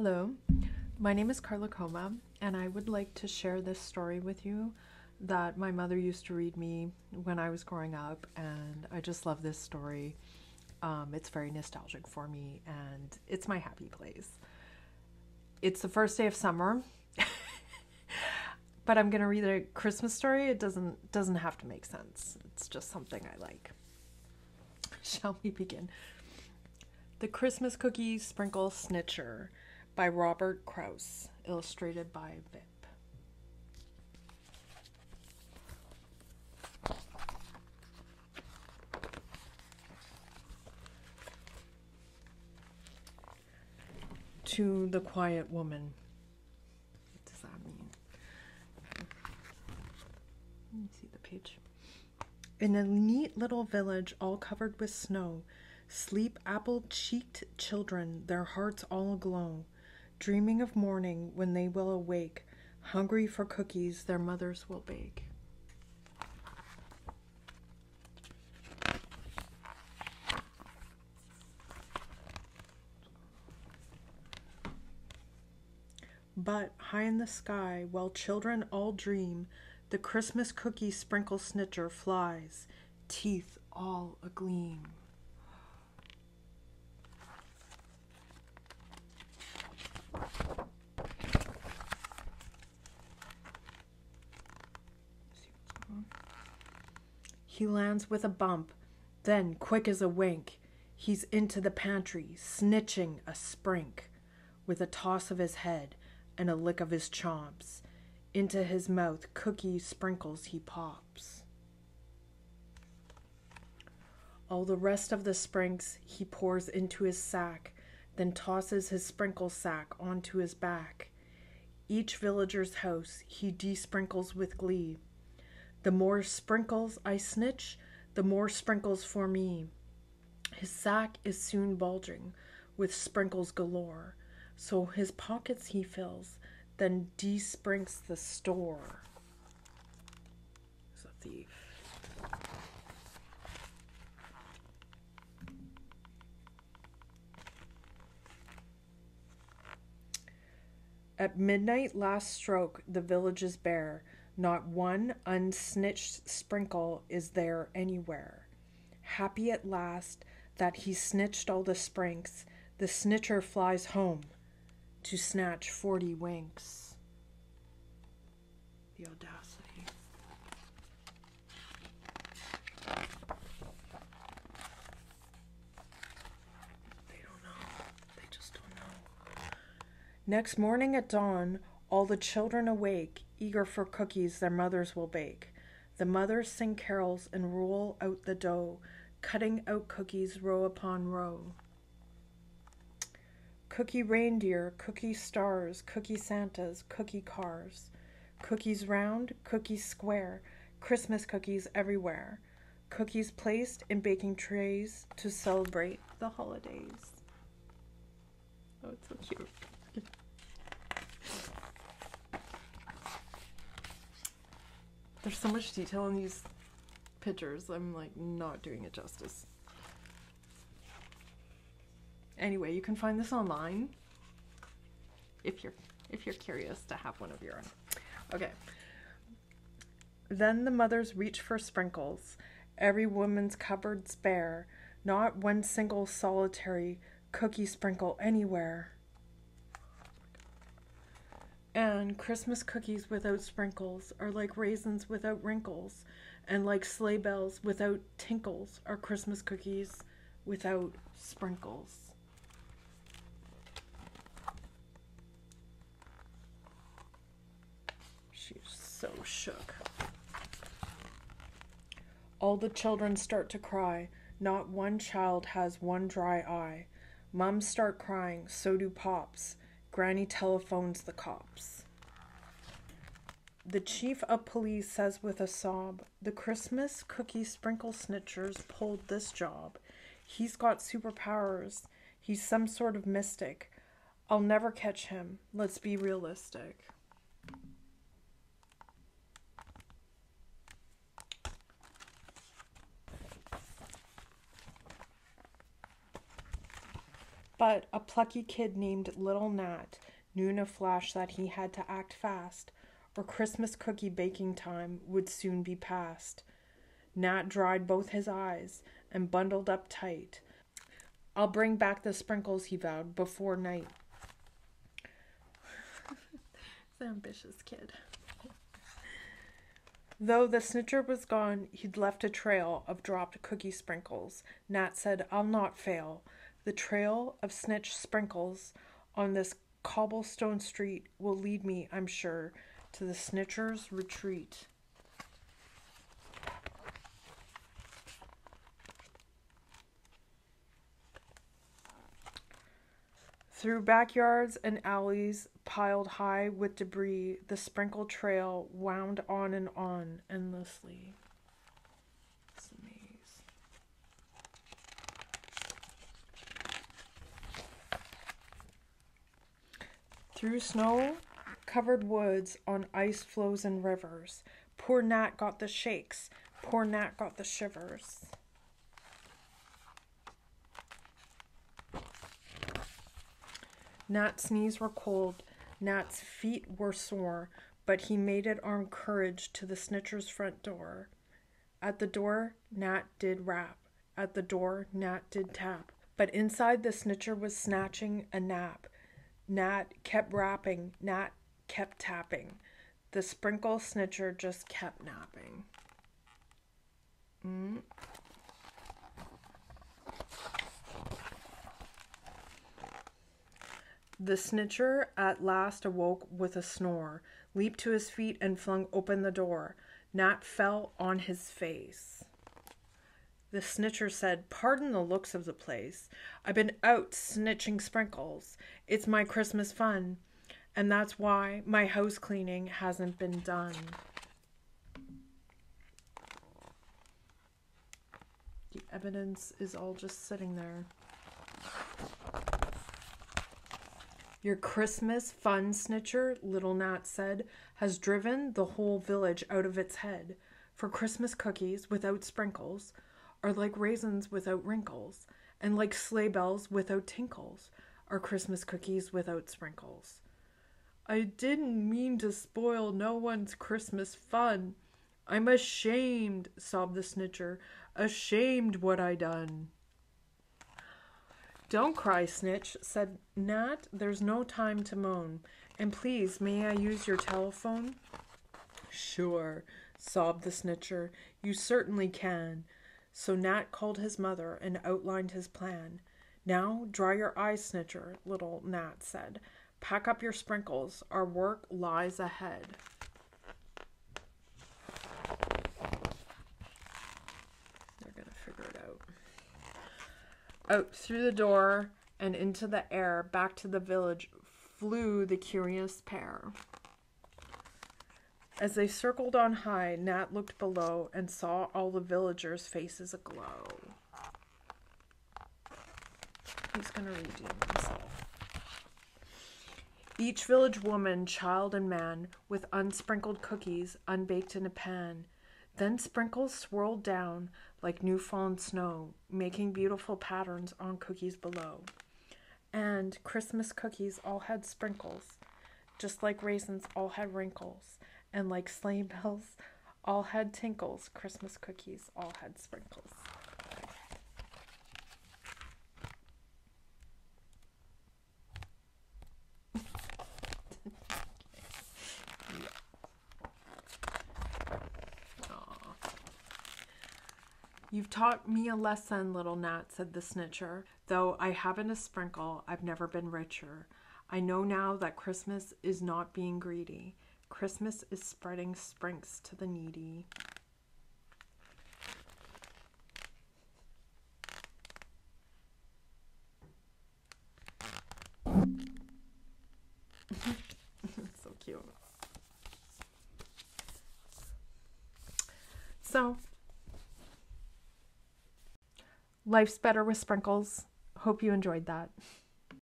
Hello, my name is Carla Coma, and I would like to share this story with you that my mother used to read me when I was growing up, and I just love this story. Um, it's very nostalgic for me, and it's my happy place. It's the first day of summer, but I'm gonna read a Christmas story. It doesn't doesn't have to make sense. It's just something I like. Shall we begin? The Christmas Cookie Sprinkle Snitcher by Robert Kraus, illustrated by Vip. To the quiet woman. What does that mean? Let me see the page. In a neat little village all covered with snow, sleep apple cheeked children, their hearts all aglow, dreaming of morning when they will awake, hungry for cookies their mothers will bake. But high in the sky, while children all dream, the Christmas cookie sprinkle snitcher flies, teeth all agleam. He lands with a bump, then, quick as a wink, he's into the pantry, snitching a sprink. With a toss of his head and a lick of his chomps, into his mouth cookie sprinkles he pops. All the rest of the sprinks he pours into his sack, then tosses his sprinkle sack onto his back. Each villager's house he desprinkles with glee. The more sprinkles I snitch, the more sprinkles for me. His sack is soon bulging with sprinkles galore, so his pockets he fills, then desprinks the store. He's a thief. At midnight last stroke the village is bare, not one unsnitched sprinkle is there anywhere. Happy at last that he snitched all the sprinks, the snitcher flies home to snatch forty winks. The audacity. They don't know. They just don't know. Next morning at dawn, all the children awake, eager for cookies their mothers will bake. The mothers sing carols and roll out the dough, cutting out cookies row upon row. Cookie reindeer, cookie stars, cookie Santas, cookie cars. Cookies round, cookies square, Christmas cookies everywhere. Cookies placed in baking trays to celebrate the holidays. Oh, it's so cute. There's so much detail in these pictures. I'm like not doing it justice. Anyway, you can find this online if you're if you're curious to have one of your own. Okay. Then the mothers reach for sprinkles. Every woman's cupboard's bare. Not one single solitary cookie sprinkle anywhere. And Christmas cookies without sprinkles are like raisins without wrinkles, and like sleigh bells without tinkles are Christmas cookies without sprinkles. She's so shook. All the children start to cry. Not one child has one dry eye. Mums start crying, so do pops. Granny telephones the cops. The chief of police says with a sob, The Christmas cookie sprinkle snitchers pulled this job. He's got superpowers. He's some sort of mystic. I'll never catch him. Let's be realistic. But a plucky kid named Little Nat knew in a flash that he had to act fast, or Christmas cookie baking time would soon be past. Nat dried both his eyes and bundled up tight. I'll bring back the sprinkles, he vowed, before night. it's an ambitious kid. Though the snitcher was gone, he'd left a trail of dropped cookie sprinkles. Nat said, I'll not fail. The trail of snitch sprinkles on this cobblestone street will lead me, I'm sure, to the snitcher's retreat. Through backyards and alleys piled high with debris, the sprinkled trail wound on and on endlessly. It's a maze. Through snow covered woods on ice floes and rivers, poor Nat got the shakes, poor Nat got the shivers. Nat's knees were cold, Nat's feet were sore, but he made it arm courage to the snitcher's front door. At the door, Nat did rap. At the door, Nat did tap. But inside, the snitcher was snatching a nap. Nat kept rapping, Nat kept tapping. The sprinkle snitcher just kept napping. Mm. The snitcher at last awoke with a snore, leaped to his feet, and flung open the door. Nat fell on his face. The snitcher said, Pardon the looks of the place. I've been out snitching sprinkles. It's my Christmas fun, and that's why my house cleaning hasn't been done. The evidence is all just sitting there. Your Christmas fun snitcher, Little Nat said, has driven the whole village out of its head. For Christmas cookies without sprinkles are like raisins without wrinkles, and like sleigh bells without tinkles are Christmas cookies without sprinkles. I didn't mean to spoil no one's Christmas fun. I'm ashamed, sobbed the snitcher, ashamed what I done. Don't cry, Snitch, said Nat. There's no time to moan. And please, may I use your telephone? Sure, sobbed the Snitcher. You certainly can. So Nat called his mother and outlined his plan. Now dry your eyes, Snitcher, little Nat said. Pack up your sprinkles. Our work lies ahead. They're going to figure it out. Out through the door and into the air, back to the village, flew the curious pair. As they circled on high, Nat looked below and saw all the villagers' faces aglow. He's going to redeem himself. Each village woman, child, and man, with unsprinkled cookies unbaked in a pan. Then sprinkles swirled down like new fallen snow, making beautiful patterns on cookies below. And Christmas cookies all had sprinkles, just like raisins all had wrinkles, and like sleigh bells all had tinkles, Christmas cookies all had sprinkles. You've taught me a lesson, little Nat, said the snitcher. Though I haven't a sprinkle, I've never been richer. I know now that Christmas is not being greedy. Christmas is spreading sprinks to the needy. so cute. So, Life's Better with Sprinkles. Hope you enjoyed that.